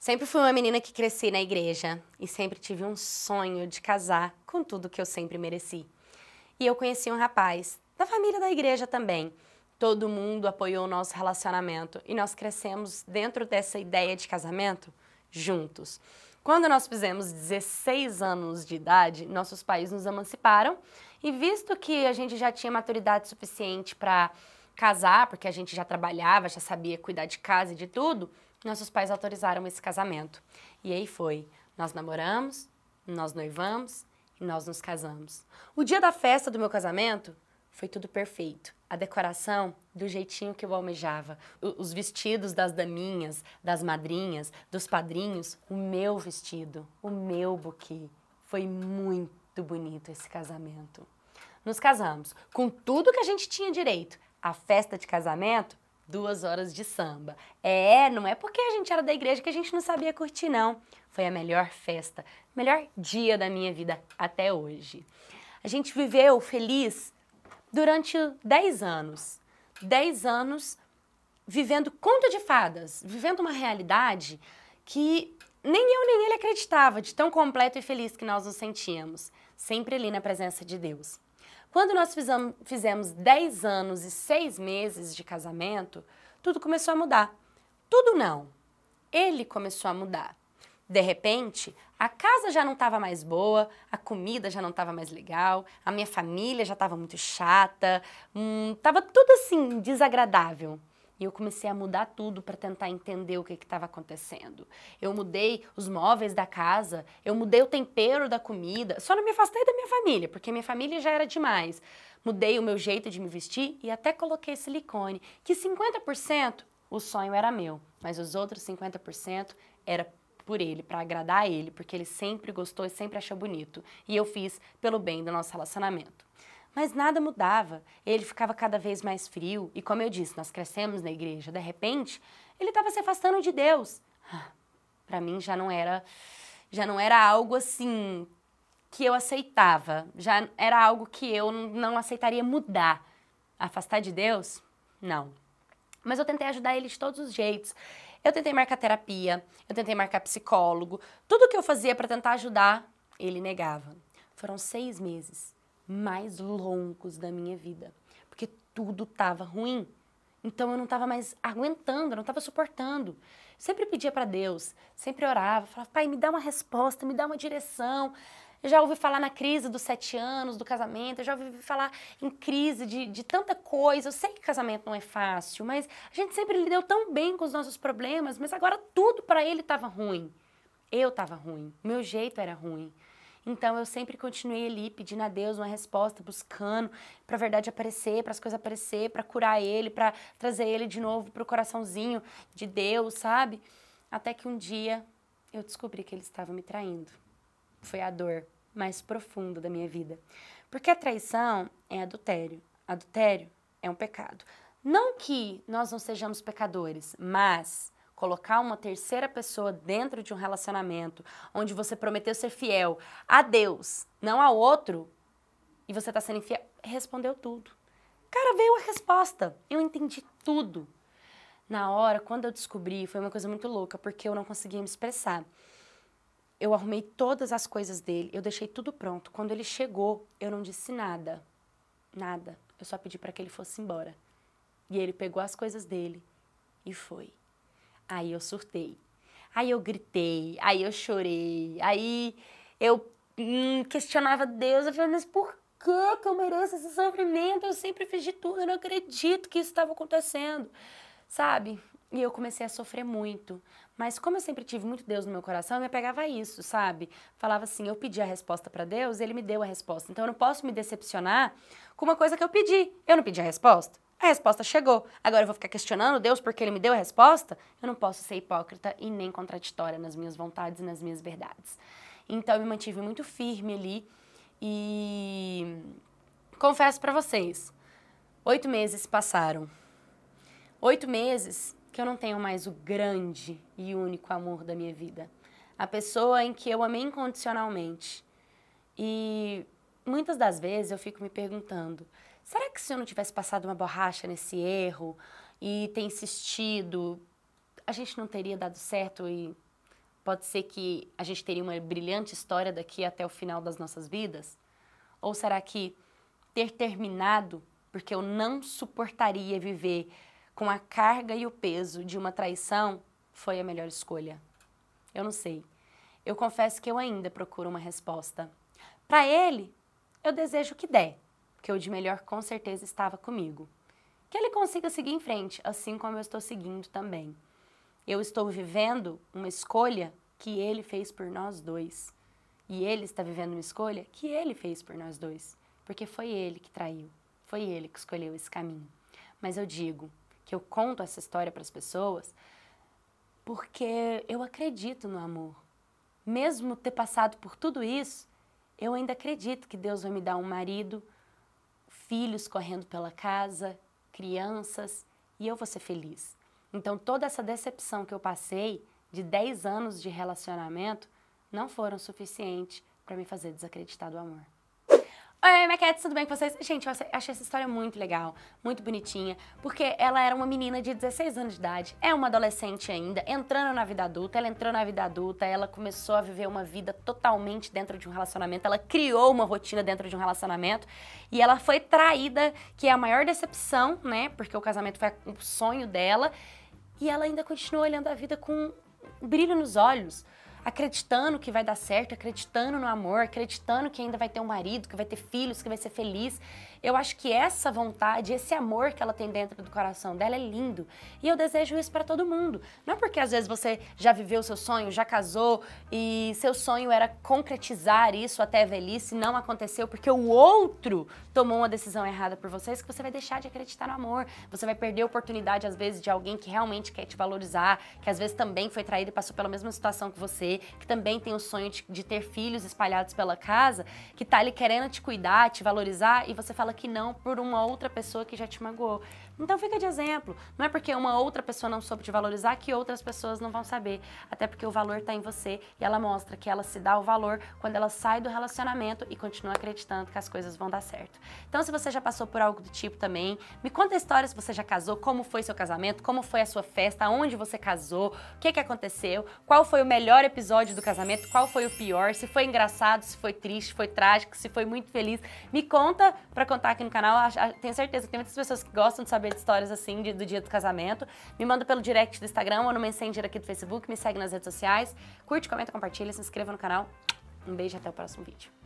Sempre fui uma menina que cresci na igreja e sempre tive um sonho de casar com tudo que eu sempre mereci. E eu conheci um rapaz, da família da igreja também. Todo mundo apoiou o nosso relacionamento e nós crescemos dentro dessa ideia de casamento juntos. Quando nós fizemos 16 anos de idade, nossos pais nos emanciparam e visto que a gente já tinha maturidade suficiente para casar, porque a gente já trabalhava, já sabia cuidar de casa e de tudo, nossos pais autorizaram esse casamento. E aí foi. Nós namoramos, nós noivamos e nós nos casamos. O dia da festa do meu casamento foi tudo perfeito. A decoração do jeitinho que eu almejava. Os vestidos das daminhas, das madrinhas, dos padrinhos. O meu vestido, o meu buquê. Foi muito bonito esse casamento. Nos casamos com tudo que a gente tinha direito. A festa de casamento duas horas de samba. É, não é porque a gente era da igreja que a gente não sabia curtir, não. Foi a melhor festa, melhor dia da minha vida até hoje. A gente viveu feliz durante 10 anos. 10 anos vivendo conto de fadas, vivendo uma realidade que nem eu nem ele acreditava de tão completo e feliz que nós nos sentíamos, sempre ali na presença de Deus. Quando nós fizemos, fizemos 10 anos e 6 meses de casamento, tudo começou a mudar. Tudo não. Ele começou a mudar. De repente, a casa já não estava mais boa, a comida já não estava mais legal, a minha família já estava muito chata, estava hum, tudo assim desagradável. E eu comecei a mudar tudo para tentar entender o que estava acontecendo. Eu mudei os móveis da casa, eu mudei o tempero da comida, só não me afastei da minha família, porque minha família já era demais. Mudei o meu jeito de me vestir e até coloquei silicone, que 50% o sonho era meu, mas os outros 50% era por ele, para agradar a ele, porque ele sempre gostou e sempre achou bonito. E eu fiz pelo bem do nosso relacionamento. Mas nada mudava. Ele ficava cada vez mais frio. E como eu disse, nós crescemos na igreja. De repente, ele estava se afastando de Deus. Ah, Para mim já não era, já não era algo assim que eu aceitava. Já era algo que eu não aceitaria mudar. Afastar de Deus? Não. Mas eu tentei ajudar ele de todos os jeitos. Eu tentei marcar terapia, eu tentei marcar psicólogo. Tudo que eu fazia para tentar ajudar, ele negava. Foram seis meses mais longos da minha vida, porque tudo estava ruim. Então eu não estava mais aguentando, eu não estava suportando. Sempre pedia para Deus, sempre orava, falava, pai, me dá uma resposta, me dá uma direção. Eu já ouvi falar na crise dos sete anos, do casamento, eu já ouvi falar em crise de, de tanta coisa. Eu sei que casamento não é fácil, mas a gente sempre lidou tão bem com os nossos problemas, mas agora tudo para ele estava ruim. Eu estava ruim, meu jeito era ruim. Então eu sempre continuei ali pedindo a Deus uma resposta, buscando para a verdade aparecer, para as coisas aparecer, para curar ele, para trazer ele de novo para o coraçãozinho de Deus, sabe? Até que um dia eu descobri que ele estava me traindo. Foi a dor mais profunda da minha vida. Porque a traição é adultério. Adultério é um pecado. Não que nós não sejamos pecadores, mas colocar uma terceira pessoa dentro de um relacionamento onde você prometeu ser fiel a Deus, não a outro, e você está sendo infiel, respondeu tudo. Cara, veio a resposta. Eu entendi tudo. Na hora, quando eu descobri, foi uma coisa muito louca, porque eu não conseguia me expressar. Eu arrumei todas as coisas dele, eu deixei tudo pronto. Quando ele chegou, eu não disse nada. Nada. Eu só pedi para que ele fosse embora. E ele pegou as coisas dele e foi. Aí eu surtei. Aí eu gritei, aí eu chorei, aí eu hum, questionava Deus. Eu falei, mas por que, que eu mereço esse sofrimento? Eu sempre fiz de tudo, eu não acredito que isso estava acontecendo, sabe? E eu comecei a sofrer muito. Mas como eu sempre tive muito Deus no meu coração, eu me apegava a isso, sabe? Falava assim, eu pedi a resposta para Deus, ele me deu a resposta. Então eu não posso me decepcionar com uma coisa que eu pedi. Eu não pedi a resposta. A resposta chegou. Agora eu vou ficar questionando Deus porque ele me deu a resposta? Eu não posso ser hipócrita e nem contraditória nas minhas vontades e nas minhas verdades. Então eu me mantive muito firme ali e confesso para vocês, oito meses passaram. Oito meses que eu não tenho mais o grande e único amor da minha vida. A pessoa em que eu amei incondicionalmente. E muitas das vezes eu fico me perguntando, será que se eu não tivesse passado uma borracha nesse erro e ter insistido, a gente não teria dado certo e pode ser que a gente teria uma brilhante história daqui até o final das nossas vidas? Ou será que ter terminado porque eu não suportaria viver com a carga e o peso de uma traição foi a melhor escolha? Eu não sei. Eu confesso que eu ainda procuro uma resposta. Para ele, eu desejo que der, porque o de melhor com certeza estava comigo. Que ele consiga seguir em frente, assim como eu estou seguindo também. Eu estou vivendo uma escolha que ele fez por nós dois. E ele está vivendo uma escolha que ele fez por nós dois. Porque foi ele que traiu. Foi ele que escolheu esse caminho. Mas eu digo que eu conto essa história para as pessoas porque eu acredito no amor. Mesmo ter passado por tudo isso, eu ainda acredito que Deus vai me dar um marido, filhos correndo pela casa, crianças, e eu vou ser feliz. Então, toda essa decepção que eu passei de 10 anos de relacionamento não foram suficientes para me fazer desacreditar do amor. Oi, Maquetes, tudo bem com vocês? Gente, eu achei essa história muito legal, muito bonitinha, porque ela era uma menina de 16 anos de idade, é uma adolescente ainda, entrando na vida adulta, ela entrou na vida adulta, ela começou a viver uma vida totalmente dentro de um relacionamento, ela criou uma rotina dentro de um relacionamento e ela foi traída, que é a maior decepção, né? Porque o casamento foi o sonho dela e ela ainda continua olhando a vida com um brilho nos olhos acreditando que vai dar certo, acreditando no amor, acreditando que ainda vai ter um marido, que vai ter filhos, que vai ser feliz. Eu acho que essa vontade, esse amor que ela tem dentro do coração dela é lindo. E eu desejo isso para todo mundo. Não porque às vezes você já viveu seu sonho, já casou e seu sonho era concretizar isso até a velhice, não aconteceu porque o outro tomou uma decisão errada por vocês, que você vai deixar de acreditar no amor. Você vai perder a oportunidade às vezes de alguém que realmente quer te valorizar, que às vezes também foi traído e passou pela mesma situação que você, que também tem o sonho de, de ter filhos espalhados pela casa, que tá ali querendo te cuidar, te valorizar e você fala fala que não por uma outra pessoa que já te magoou. Então fica de exemplo. Não é porque uma outra pessoa não soube te valorizar que outras pessoas não vão saber. Até porque o valor está em você e ela mostra que ela se dá o valor quando ela sai do relacionamento e continua acreditando que as coisas vão dar certo. Então se você já passou por algo do tipo também, me conta a história se você já casou, como foi seu casamento, como foi a sua festa, onde você casou, o que, que aconteceu, qual foi o melhor episódio do casamento, qual foi o pior, se foi engraçado, se foi triste, foi trágico, se foi muito feliz. Me conta para contar aqui no canal. Tenho certeza que tem muitas pessoas que gostam de saber de histórias assim de, do dia do casamento. Me manda pelo direct do Instagram ou no Messenger aqui do Facebook. Me segue nas redes sociais. Curte, comenta, compartilha, se inscreva no canal. Um beijo e até o próximo vídeo.